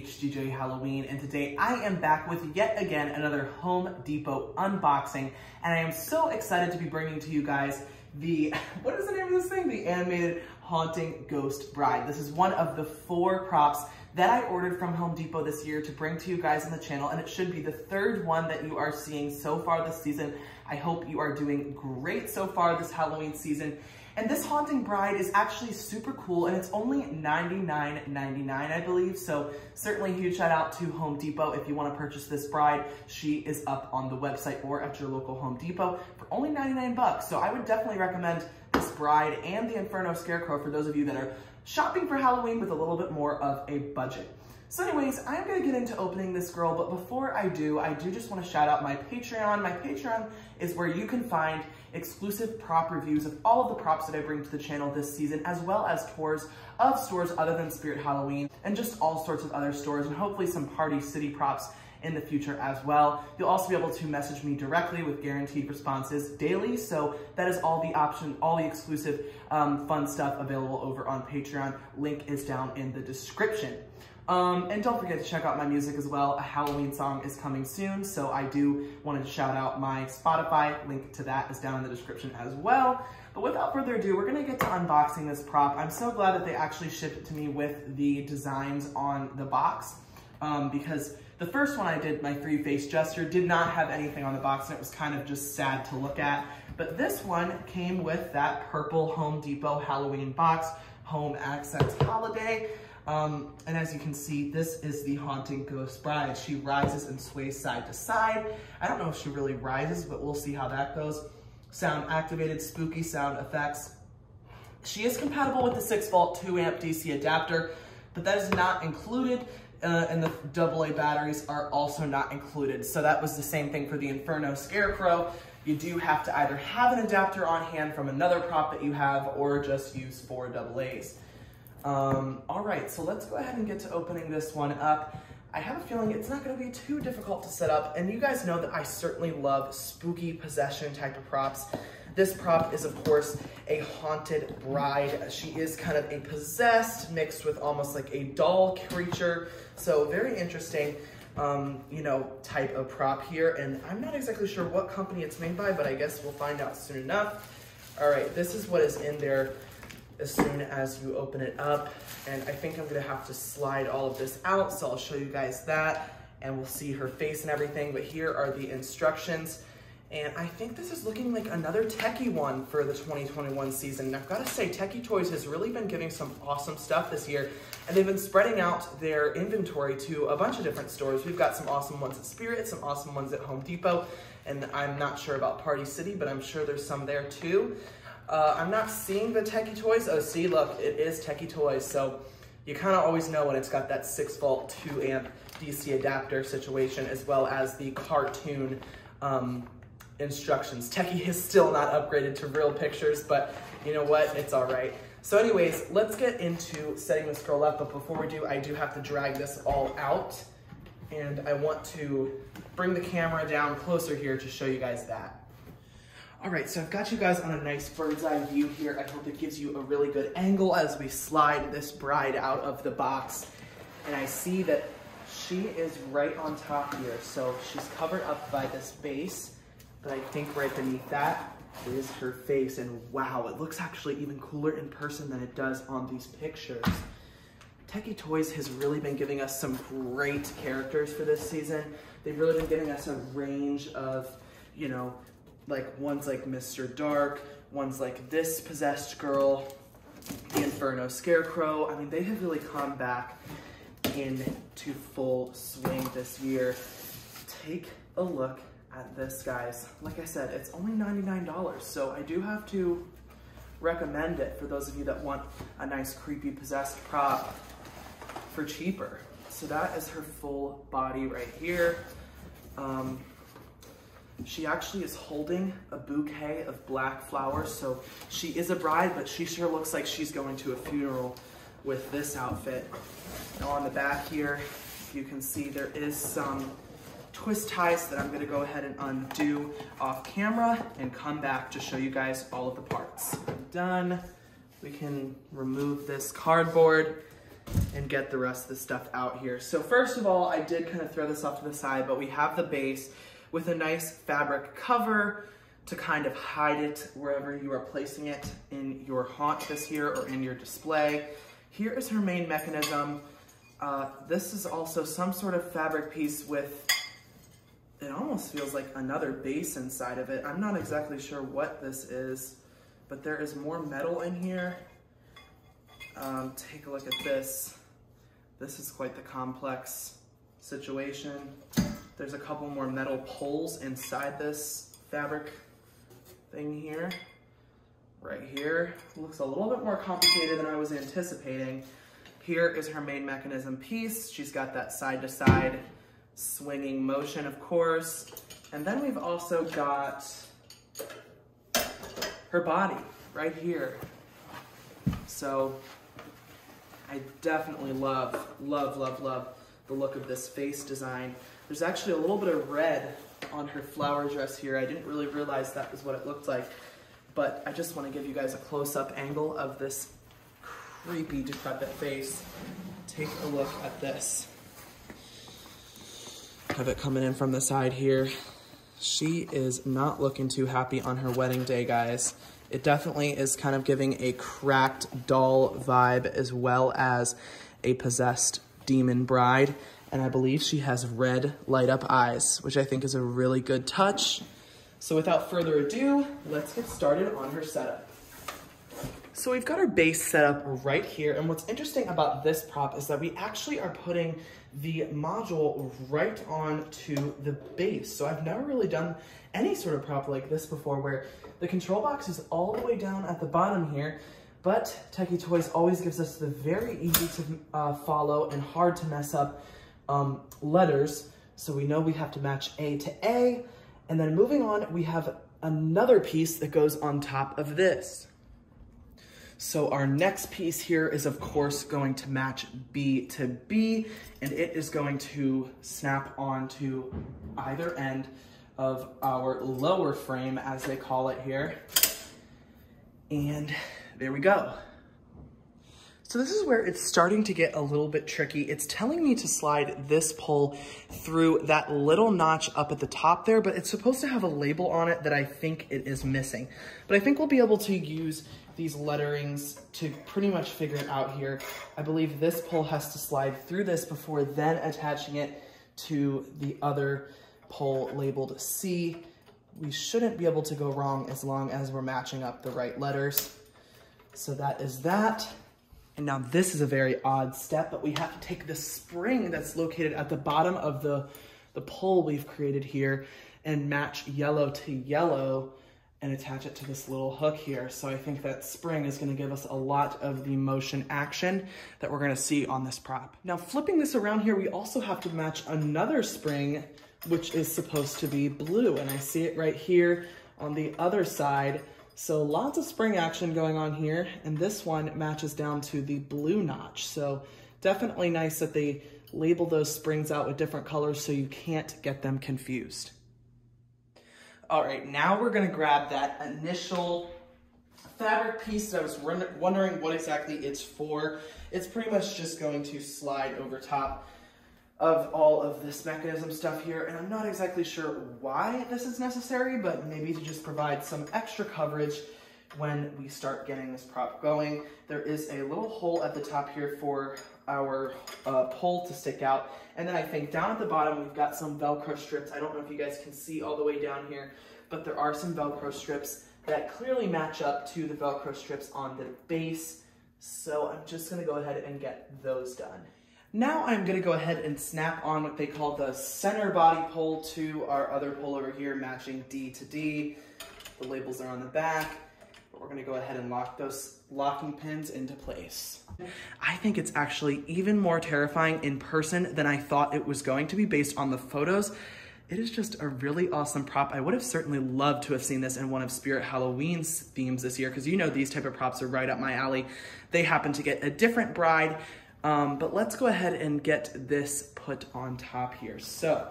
HTJ Halloween and today I am back with yet again another Home Depot unboxing and I am so excited to be bringing to you guys the, what is the name of this thing? The animated Haunting Ghost Bride. This is one of the four props that I ordered from Home Depot this year to bring to you guys on the channel and it should be the third one that you are seeing so far this season. I hope you are doing great so far this Halloween season and this Haunting Bride is actually super cool and it's only $99.99, I believe. So certainly huge shout out to Home Depot if you wanna purchase this bride. She is up on the website or at your local Home Depot for only 99 bucks. So I would definitely recommend this bride and the Inferno Scarecrow for those of you that are shopping for Halloween with a little bit more of a budget. So anyways, I'm gonna get into opening this girl, but before I do, I do just wanna shout out my Patreon. My Patreon is where you can find exclusive prop reviews of all of the props that I bring to the channel this season, as well as tours of stores other than Spirit Halloween, and just all sorts of other stores, and hopefully some Party City props in the future as well. You'll also be able to message me directly with guaranteed responses daily. So that is all the option, all the exclusive um, fun stuff available over on Patreon. Link is down in the description. Um, and don't forget to check out my music as well. A Halloween song is coming soon, so I do want to shout out my Spotify. Link to that is down in the description as well. But without further ado, we're gonna get to unboxing this prop. I'm so glad that they actually shipped it to me with the designs on the box um, because the first one I did, my three face jester, did not have anything on the box and it was kind of just sad to look at. But this one came with that purple Home Depot Halloween box, Home Accents Holiday. Um, and as you can see, this is the Haunting Ghost Bride. She rises and sways side to side. I don't know if she really rises, but we'll see how that goes. Sound activated, spooky sound effects. She is compatible with the 6 volt 2 amp DC adapter, but that is not included. Uh, and the AA batteries are also not included. So that was the same thing for the Inferno Scarecrow. You do have to either have an adapter on hand from another prop that you have or just use four AA's. Um, all right, so let's go ahead and get to opening this one up. I have a feeling it's not gonna be too difficult to set up, and you guys know that I certainly love spooky possession type of props. This prop is, of course, a haunted bride. She is kind of a possessed mixed with almost like a doll creature. So very interesting, um, you know, type of prop here. And I'm not exactly sure what company it's made by, but I guess we'll find out soon enough. All right, this is what is in there as soon as you open it up. And I think I'm gonna have to slide all of this out, so I'll show you guys that and we'll see her face and everything, but here are the instructions. And I think this is looking like another Tekky one for the 2021 season. And I've gotta say, Tekky Toys has really been giving some awesome stuff this year, and they've been spreading out their inventory to a bunch of different stores. We've got some awesome ones at Spirit, some awesome ones at Home Depot, and I'm not sure about Party City, but I'm sure there's some there too. Uh, I'm not seeing the Tekky Toys. Oh, see, look, it is Tekky Toys. So you kind of always know when it's got that 6 volt 2 amp DC adapter situation as well as the cartoon um, instructions. Tekky is still not upgraded to real pictures, but you know what? It's all right. So anyways, let's get into setting this girl up. But before we do, I do have to drag this all out. And I want to bring the camera down closer here to show you guys that. All right, so I've got you guys on a nice bird's eye view here. I hope it gives you a really good angle as we slide this bride out of the box. And I see that she is right on top here. So she's covered up by this base, but I think right beneath that is her face. And wow, it looks actually even cooler in person than it does on these pictures. Tekky Toys has really been giving us some great characters for this season. They've really been giving us a range of, you know, like one's like Mr. Dark, one's like this possessed girl, the Inferno Scarecrow. I mean, they have really come back into full swing this year. Take a look at this, guys. Like I said, it's only $99, so I do have to recommend it for those of you that want a nice creepy possessed prop for cheaper. So that is her full body right here. Um, she actually is holding a bouquet of black flowers. So she is a bride, but she sure looks like she's going to a funeral with this outfit. Now on the back here, you can see there is some twist ties that I'm gonna go ahead and undo off camera and come back to show you guys all of the parts. I'm Done. We can remove this cardboard and get the rest of the stuff out here. So first of all, I did kind of throw this off to the side, but we have the base with a nice fabric cover to kind of hide it wherever you are placing it in your haunt this year or in your display. Here is her main mechanism. Uh, this is also some sort of fabric piece with, it almost feels like another base inside of it. I'm not exactly sure what this is, but there is more metal in here. Um, take a look at this. This is quite the complex situation. There's a couple more metal poles inside this fabric thing here. Right here. Looks a little bit more complicated than I was anticipating. Here is her main mechanism piece. She's got that side to side swinging motion, of course. And then we've also got her body right here. So I definitely love, love, love, love the look of this face design. There's actually a little bit of red on her flower dress here. I didn't really realize that was what it looked like, but I just want to give you guys a close-up angle of this creepy, decrepit face. Take a look at this. Have it coming in from the side here. She is not looking too happy on her wedding day, guys. It definitely is kind of giving a cracked doll vibe as well as a possessed demon bride. And I believe she has red light up eyes, which I think is a really good touch. So without further ado, let's get started on her setup. So we've got our base set up right here. And what's interesting about this prop is that we actually are putting the module right on to the base. So I've never really done any sort of prop like this before where the control box is all the way down at the bottom here, but Tekky Toys always gives us the very easy to uh, follow and hard to mess up um, letters. So we know we have to match A to A. And then moving on, we have another piece that goes on top of this. So our next piece here is of course going to match B to B and it is going to snap onto either end of our lower frame as they call it here. And there we go. So this is where it's starting to get a little bit tricky. It's telling me to slide this pole through that little notch up at the top there, but it's supposed to have a label on it that I think it is missing. But I think we'll be able to use these letterings to pretty much figure it out here. I believe this pole has to slide through this before then attaching it to the other pole labeled C. We shouldn't be able to go wrong as long as we're matching up the right letters. So that is that. And now this is a very odd step, but we have to take the spring that's located at the bottom of the, the pole we've created here and match yellow to yellow and attach it to this little hook here. So I think that spring is gonna give us a lot of the motion action that we're gonna see on this prop. Now flipping this around here, we also have to match another spring, which is supposed to be blue. And I see it right here on the other side. So lots of spring action going on here. And this one matches down to the blue notch. So definitely nice that they label those springs out with different colors so you can't get them confused. All right, now we're gonna grab that initial fabric piece that I was wondering what exactly it's for. It's pretty much just going to slide over top of all of this mechanism stuff here, and I'm not exactly sure why this is necessary, but maybe to just provide some extra coverage when we start getting this prop going. There is a little hole at the top here for our uh, pole to stick out. And then I think down at the bottom, we've got some Velcro strips. I don't know if you guys can see all the way down here, but there are some Velcro strips that clearly match up to the Velcro strips on the base. So I'm just gonna go ahead and get those done. Now I'm gonna go ahead and snap on what they call the center body pole to our other pole over here, matching D to D. The labels are on the back. We're gonna go ahead and lock those locking pins into place. I think it's actually even more terrifying in person than I thought it was going to be based on the photos. It is just a really awesome prop. I would have certainly loved to have seen this in one of Spirit Halloween's themes this year because you know these type of props are right up my alley. They happen to get a different bride, um, but let's go ahead and get this put on top here. So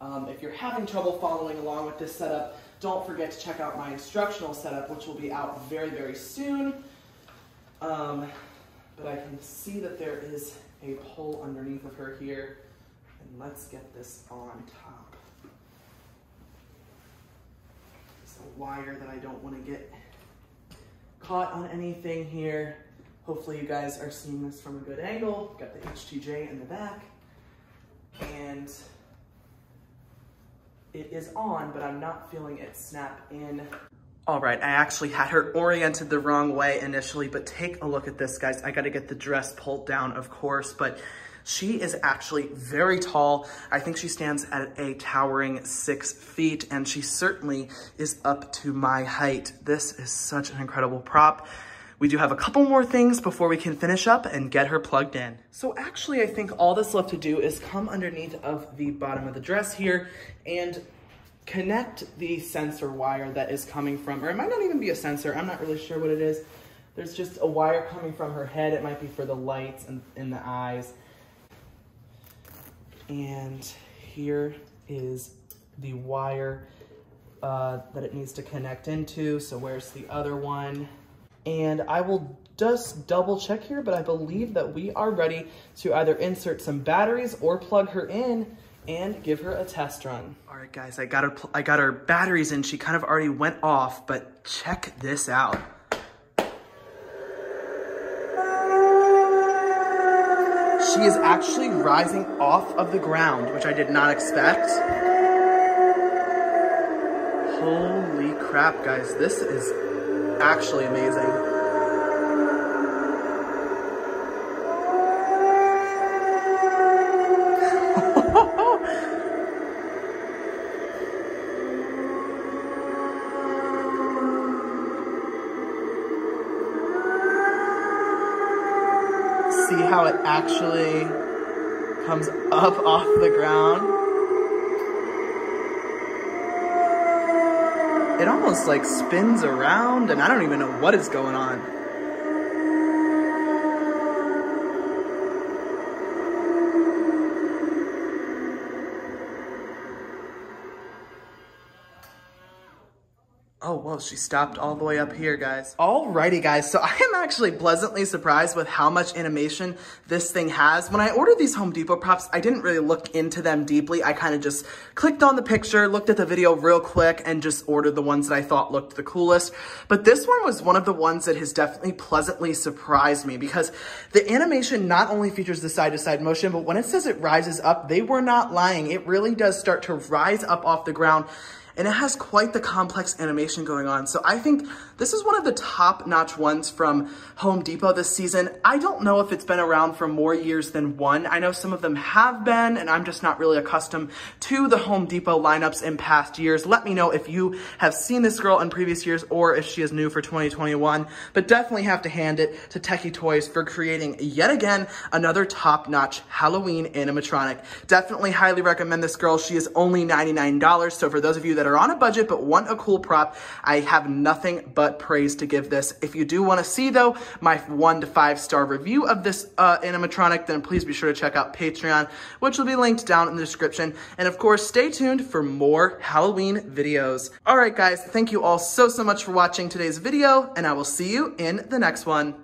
um, if you're having trouble following along with this setup, don't forget to check out my instructional setup, which will be out very, very soon. Um, but I can see that there is a pole underneath of her here. And let's get this on top. It's a wire that I don't want to get caught on anything here. Hopefully you guys are seeing this from a good angle. Got the HTJ in the back. And it is on, but I'm not feeling it snap in. All right, I actually had her oriented the wrong way initially, but take a look at this, guys. I gotta get the dress pulled down, of course, but she is actually very tall. I think she stands at a towering six feet, and she certainly is up to my height. This is such an incredible prop. We do have a couple more things before we can finish up and get her plugged in. So actually, I think all that's left to do is come underneath of the bottom of the dress here and connect the sensor wire that is coming from, or it might not even be a sensor, I'm not really sure what it is. There's just a wire coming from her head. It might be for the lights and in the eyes. And here is the wire uh, that it needs to connect into. So where's the other one? And I will just double check here, but I believe that we are ready to either insert some batteries or plug her in and give her a test run. All right, guys, I got her, I got her batteries in. She kind of already went off, but check this out. She is actually rising off of the ground, which I did not expect. Holy crap, guys. This is actually amazing. See how it actually comes up off the ground? It almost like spins around and I don't even know what is going on. Oh, she stopped all the way up here, guys. Alrighty, guys. So I am actually pleasantly surprised with how much animation this thing has. When I ordered these Home Depot props, I didn't really look into them deeply. I kind of just clicked on the picture, looked at the video real quick, and just ordered the ones that I thought looked the coolest. But this one was one of the ones that has definitely pleasantly surprised me because the animation not only features the side-to-side -side motion, but when it says it rises up, they were not lying. It really does start to rise up off the ground and it has quite the complex animation going on. So I think this is one of the top-notch ones from Home Depot this season. I don't know if it's been around for more years than one. I know some of them have been, and I'm just not really accustomed to the Home Depot lineups in past years. Let me know if you have seen this girl in previous years or if she is new for 2021, but definitely have to hand it to Tekky Toys for creating yet again another top-notch Halloween animatronic. Definitely highly recommend this girl. She is only $99, so for those of you that are on a budget but want a cool prop, I have nothing but praise to give this. If you do want to see, though, my one to five star review of this uh, animatronic, then please be sure to check out Patreon, which will be linked down in the description. And of course, stay tuned for more Halloween videos. All right, guys, thank you all so, so much for watching today's video, and I will see you in the next one.